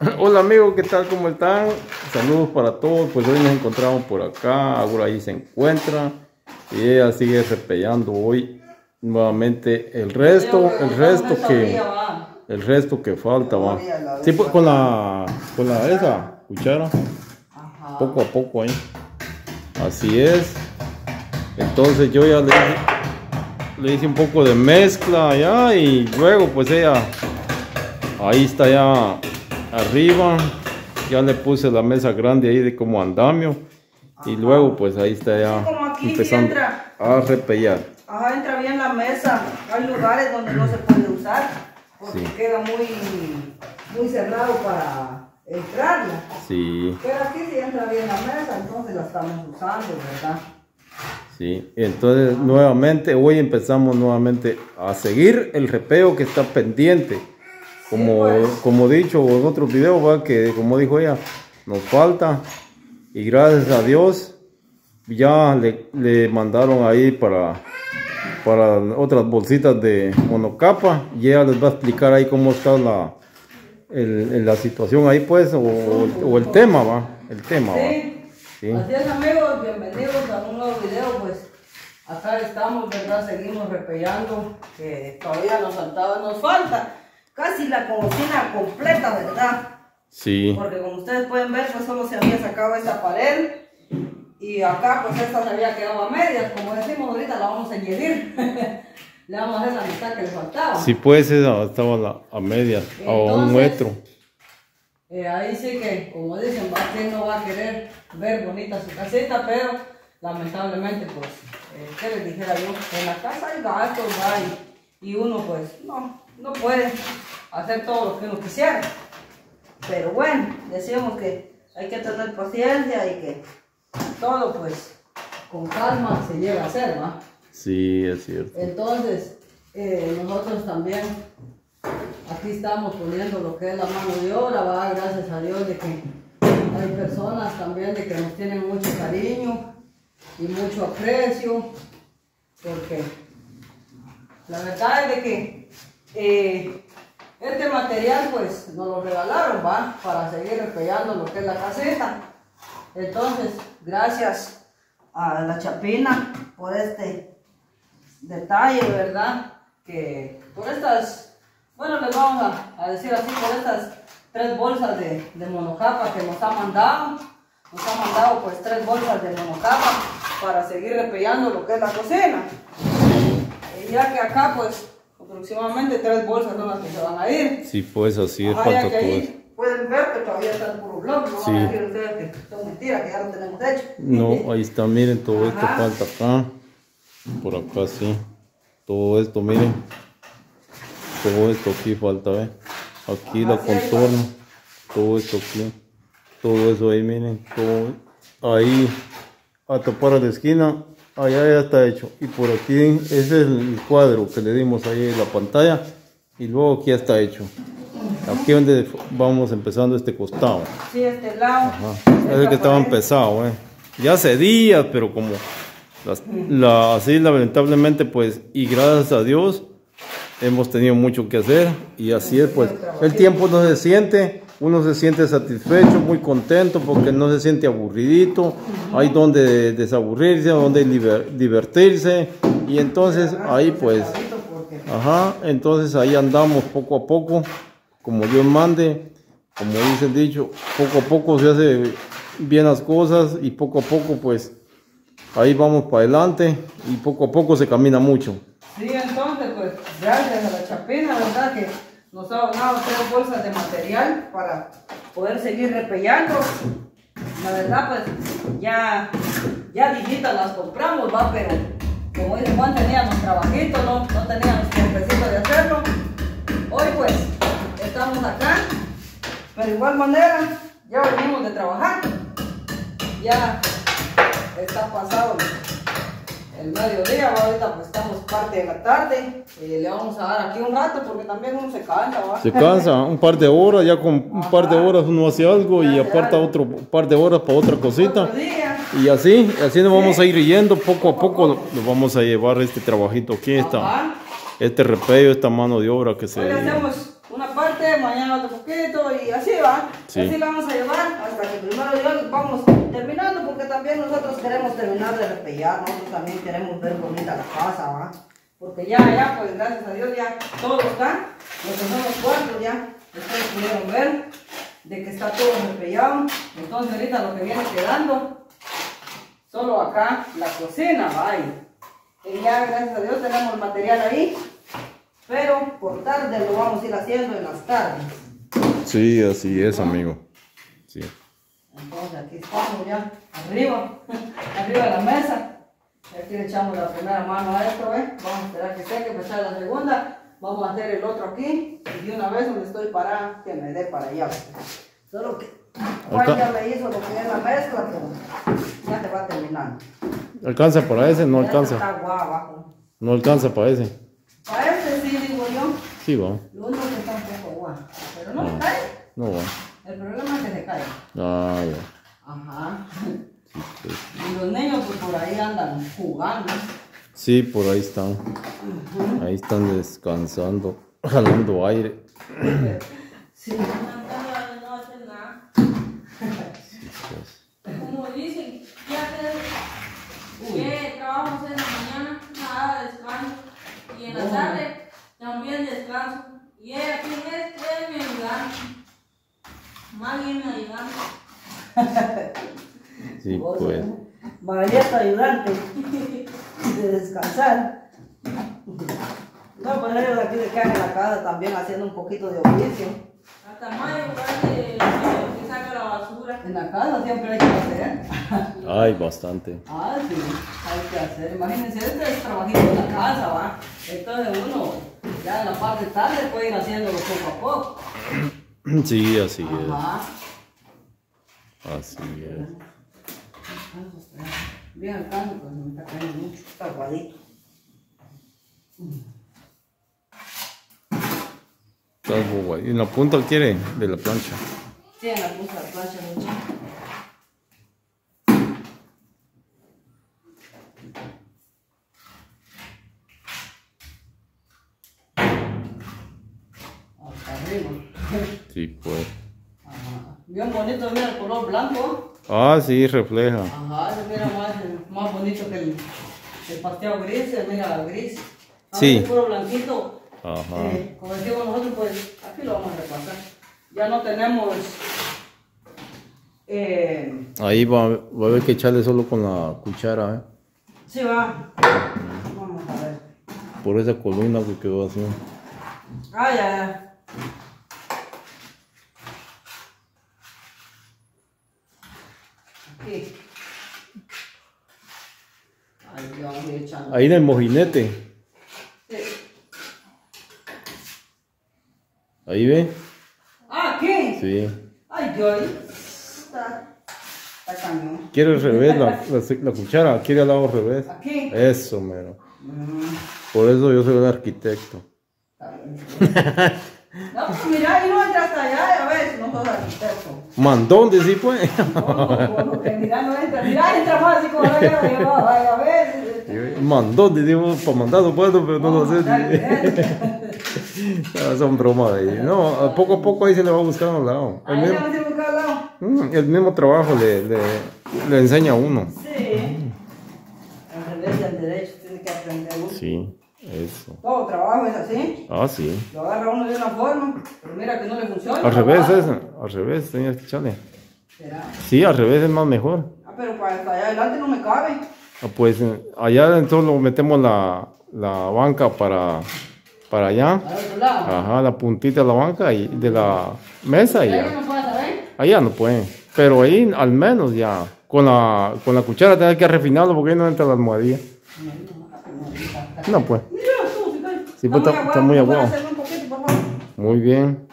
Hola amigos, ¿qué tal? ¿Cómo están? Saludos para todos. Pues hoy nos encontramos por acá. Ahora ahí se encuentra. Y ella sigue repellando hoy nuevamente el resto, el resto que el resto que falta va. Sí, pues con la con la esa cuchara. Poco a poco ahí. Así es. Entonces yo ya le hice, le hice un poco de mezcla ya y luego pues ella ahí está ya arriba ya le puse la mesa grande ahí de como andamio y luego pues ahí está ya empezando a repellar. Ajá entra bien la mesa. Hay lugares donde no se puede usar porque queda muy muy cerrado para entrarla. Sí. Pero aquí sí entra bien la mesa entonces la estamos usando verdad Sí, entonces nuevamente, hoy empezamos nuevamente a seguir el repeo que está pendiente. Como, pues. como dicho en otros videos, va, que como dijo ella, nos falta. Y gracias a Dios, ya le, le mandaron ahí para, para otras bolsitas de monocapa. Y ella les va a explicar ahí cómo está la, el- la situación ahí, pues, o, o el tema, va. El tema, va. Sí. Sí. Así es amigos, bienvenidos a un nuevo video, pues acá estamos, ¿verdad? Seguimos repellando, que todavía nos faltaba, nos falta casi la cocina completa, ¿verdad? Sí. Porque como ustedes pueden ver, pues solo se había sacado esa pared y acá pues esta se había quedado a medias, como decimos ahorita la vamos a añadir. Le vamos a hacer la mitad que le faltaba. Sí, pues esa estaba a media, a un metro. Eh, ahí sí que, como dicen, va, ¿quién no va a querer ver bonita su casita? Pero lamentablemente, pues, eh, ¿qué les dijera yo? En la casa hay gastos, va, y, y uno, pues, no, no puede hacer todo lo que uno quisiera. Pero bueno, decíamos que hay que tener paciencia y que todo, pues, con calma se llega a hacer, ¿va? Sí, es cierto. Entonces, eh, nosotros también aquí estamos poniendo lo que es la mano de obra, va, gracias a Dios de que hay personas también de que nos tienen mucho cariño y mucho aprecio, porque la verdad es de que eh, este material pues nos lo regalaron, va, para seguir repellando lo que es la caseta. Entonces, gracias a la Chapina por este detalle, ¿verdad? Que por estas, bueno, les vamos a, decir así, por estas tres bolsas de, de monocapa que nos ha mandado, nos ha mandado pues tres bolsas de monocapa para seguir repellando lo que es la cocina. Ya que acá pues aproximadamente tres bolsas son las que se van a ir. Sí, pues así es, todo. ahí pueden ver que todavía está el puro blog, no Sí. van a decir ustedes que son mentiras, que ya lo tenemos hecho. No, ahí está, miren, todo esto falta acá. Por acá sí. Todo esto, miren. Todo esto aquí falta, ¿ve? Aquí la sí, contorno. Todo esto aquí. Todo eso ahí, miren. Todo ahí. A tapar a la esquina. Allá ya está hecho. Y por aquí, ese es el cuadro que le dimos ahí en la pantalla. Y luego aquí ya está hecho. Aquí donde vamos empezando este costado. Sí, este lado. Ajá. Es el que estaba empezado, eh. Ya hace días, pero como las- la, así lamentablemente, pues, y gracias a Dios, hemos tenido mucho que hacer. Y así es, pues, el tiempo no se siente, uno se siente satisfecho, muy contento, porque no se siente aburridito, hay donde desaburrirse, donde liber- divertirse. Y entonces ahí, pues, Ajá, entonces ahí andamos poco a poco, como Dios mande, como dice el dicho, poco a poco se hace bien las cosas y poco a poco pues ahí vamos para adelante y poco a poco se camina mucho. Sí, entonces, pues, gracias a la Chapina, ¿verdad? Que nos ha donado tres bolsas de material para poder seguir repellando. La verdad, pues, ya, ya digitas las compramos, va, pero como dice Juan, teníamos trabajito, no, no teníamos tiempecito de hacerlo. Hoy, pues, estamos acá, pero de igual manera, ya venimos de trabajar. Ya está pasado el mediodía, va, ahorita pues estamos parte de la tarde, eh, le vamos a dar aquí un rato porque también uno se cansa, va. Se cansa un par de horas, ya con un par de horas uno hace algo y aparta otro par de horas para otra cosita. Y así, así nos vamos a ir yendo poco a poco, nos vamos a llevar este trabajito aquí, esta, este repello, esta mano de obra que se... Hoy hacemos una parte, mañana otro poquito y así va. Sí. Así la vamos a llevar hasta que primero Dios vamos también nosotros queremos terminar de repellar, nosotros también queremos ver bonita la casa, ¿va? Porque ya, ya, pues gracias a Dios ya todo está, lo que son los cuartos ya, ustedes pudieron ver de que está todo repellado. Entonces ahorita lo que viene quedando, solo acá la cocina, va y, y ya gracias a Dios tenemos el material ahí, pero por tarde lo vamos a ir haciendo en las tardes. Sí, así es, amigo. Entonces aquí estamos ya, arriba, arriba de la mesa. Y aquí le echamos la primera mano a esto, ¿ves? Vamos a esperar que seque, para echar la segunda. Vamos a hacer el otro aquí. Y de una vez donde estoy parada, que me dé para allá. Solo que Juan ya me hizo lo que es la mezcla, pero ya te va terminando. ¿Alcanza para ese? No alcanza. Está guau abajo. No alcanza para ese. Para este sí, digo yo. Sí, va. Lo único que está un poco guau. Pero no se cae. No va. El problema es que se cae. Ah, ya. Ajá. Sí, pues. Y los niños pues por ahí andan jugando. Sí, por ahí están. Ahí están descansando, jalando aire. Sí. Natalia no hace nada. Sí, pues. Como dicen, trabajamos en la mañana, nada descanso. Y en la tarde también descanso. Y aquí es, es mi ayudante. Más bien mi ayudante. Sí, pues. María tu ayudante de descansar. No, pues ellos aquí se quedan en la casa también haciendo un poquito de oficio. Hasta más ayudante que, que saca la basura. En la casa siempre hay que hacer. Hay bastante. Ah, sí, hay que hacer. Imagínense, este es trabajito en la casa, ¿va? Entonces uno ya en la parte tarde puede ir haciéndolo poco a poco. Sí, así es. Así es. Bien alcanza, pues me está cayendo mucho, está aguadito. Estás boba. ¿Y en la punta quiere? De la plancha. Sí, en la punta de la plancha mucho. Hasta arriba. Sí, pues. Ajá. Bien bonito, mira el color blanco. Ah, sí, refleja. Ajá, se mira más, más bonito que el, el pastel gris, se mira gris. A Sí. puro blanquito. Ajá. Eh, como decimos nosotros, pues aquí lo vamos a repasar. Ya no tenemos. Eh, Ahí va, va a haber que echarle solo con la cuchara, ¿eh? sí, va. Vamos a ver. Por esa columna que quedó así. Ah, ya, ya. Aquí. Ahí vamos a ir echando. Ahí en el mojinete. Sí. Ahí ve. Ah, aquí. Sí. Ay, Dios. Está. Quiere al revés la, la, la cuchara. Quiere al lado al revés. Aquí. Eso, mero. Mm, Por eso yo soy el arquitecto. No, pues mira, ahí no entra hasta allá, a ver, no arquitecto. Mandón, de sí, pues. No, como que mira, no entra. Mira, entra más así como la de abajo, ay, a ver. Mandón, decimos, para mandado puedo, pero no lo sé. Ah, Son bromas ahí. No, a poco a poco ahí se le va buscando al lado. El Ahí le mismo, a ir buscar al lado. Mm, el mismo trabajo le, le, le enseña a uno. Sí. Al revés y al derecho, tiene que aprender uno. Sí, eso. Todo trabajo es así. Ah, sí. Lo agarra uno de una forma, pero mira que no le funciona. Al revés es, al revés, que echarle. ¿Será? Sí, al revés es más mejor. Ah, pero para allá adelante no me cabe. Ah, Pues eh, allá entonces lo metemos la, la banca para, para allá. Al otro lado. Ajá, la puntita de la banca y de la mesa y ¿Ya ya. no puede saber? Allá no pueden. Pero ahí al menos ya. Con la, con la cuchara tenés que refinarlo porque ahí no entra la almohadilla. Ah, No, pues. Sí, pues, está- está muy ¿Me aguado. Muy bien.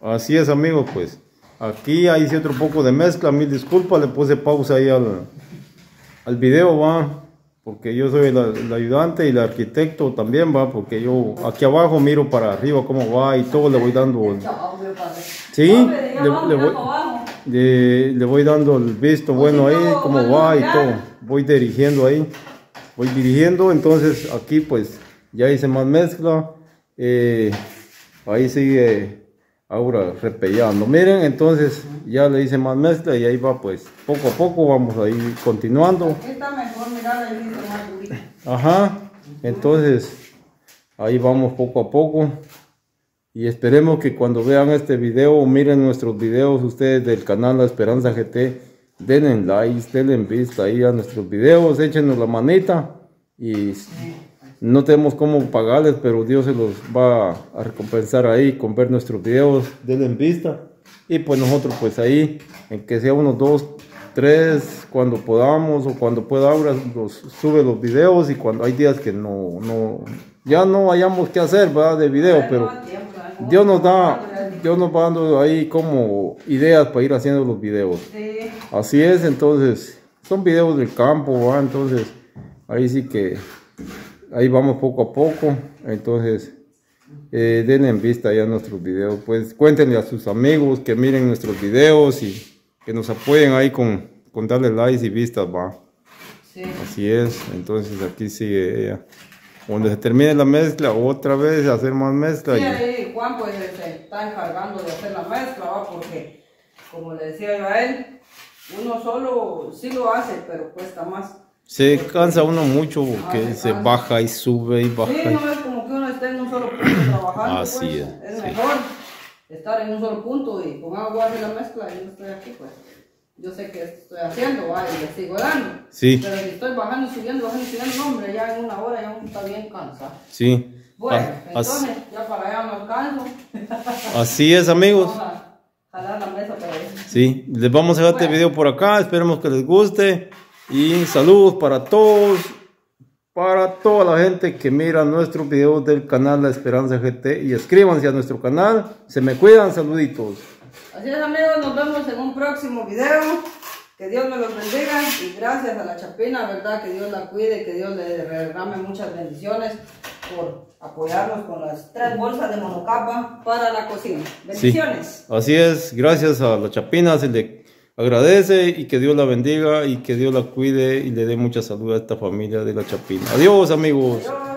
Así es, amigos, pues. Aquí ahí hice otro poco de mezcla. Mil disculpas, le puse pausa ahí al, al video, va. Porque yo soy el, el ayudante y el arquitecto también, va. Porque yo aquí abajo miro para arriba cómo va y todo le voy dando. Sí, le- le voy-. Le, le voy dando el visto bueno ahí, cómo va y todo. Voy dirigiendo ahí. Voy dirigiendo, entonces aquí pues ya hice más mezcla. Eh, ahí sigue ahora repellando. Miren, entonces ya le hice más mezcla y ahí va pues poco a poco vamos a ir continuando. Aquí está mejor, ahí más. Ajá, entonces ahí vamos poco a poco y esperemos que cuando vean este video o miren nuestros videos ustedes del canal La Esperanza GT denle likes, denle vista ahí a nuestros videos, échenos la manita y no tenemos cómo pagarles, pero Dios se los va a recompensar ahí con ver nuestros videos, denle vista. Y pues nosotros pues ahí, en que sea unos dos, tres, cuando podamos o cuando pueda ahora los sube los videos y cuando hay días que no, no, ya no hayamos que hacer, ¿verdad? De video, pero Dios nos da, Dios nos va dando ahí como ideas para ir haciendo los videos. Sí, Así es, entonces, son videos del campo, ¿va? entonces, ahí sí que, ahí vamos poco a poco, entonces, eh, den en vista ya nuestros videos, pues cuéntenle a sus amigos que miren nuestros videos y que nos apoyen ahí con, con darle likes y vistas, va. sí. Así es, entonces aquí sigue ella. Cuando se termine la mezcla, otra vez hacer más mezcla. Sí, y- ahí Juan pues se está encargando de hacer la mezcla, ¿va? porque como le decía yo a él, uno solo sí lo hace, pero cuesta más. se cansa uno mucho porque Ah, se se baja y sube y baja. Sí, no es como que uno esté en un solo punto trabajando. Así pues. es, Es sí. mejor estar en un solo punto y con agua hacer la mezcla y yo estoy aquí, pues. Yo sé que esto estoy haciendo, ¿va? y le sigo dando. Sí. Pero si estoy bajando y subiendo, bajando y subiendo, hombre, ya en una hora ya uno está bien cansado. Sí. Bueno, Ah, entonces, ya para allá no alcanzo. así es, amigos. Vamos a jalar la mesa para. Sí, les vamos a dejar este video por acá. Esperemos que les guste. Y saludos para todos. Para toda la gente que mira nuestros videos del canal La Esperanza GT. Y escríbanse a nuestro canal. Se me cuidan, saluditos. Así es amigos, nos vemos en un próximo video. Que Dios me los bendiga y gracias a la Chapina, ¿verdad? Que Dios la cuide, que Dios le derrame muchas bendiciones por apoyarnos con las tres bolsas de monocapa para la cocina. Sí. Bendiciones. Así es, gracias a la Chapina se le agradece y que Dios la bendiga y que Dios la cuide y le dé mucha salud a esta familia de la Chapina. Adiós amigos. Adiós.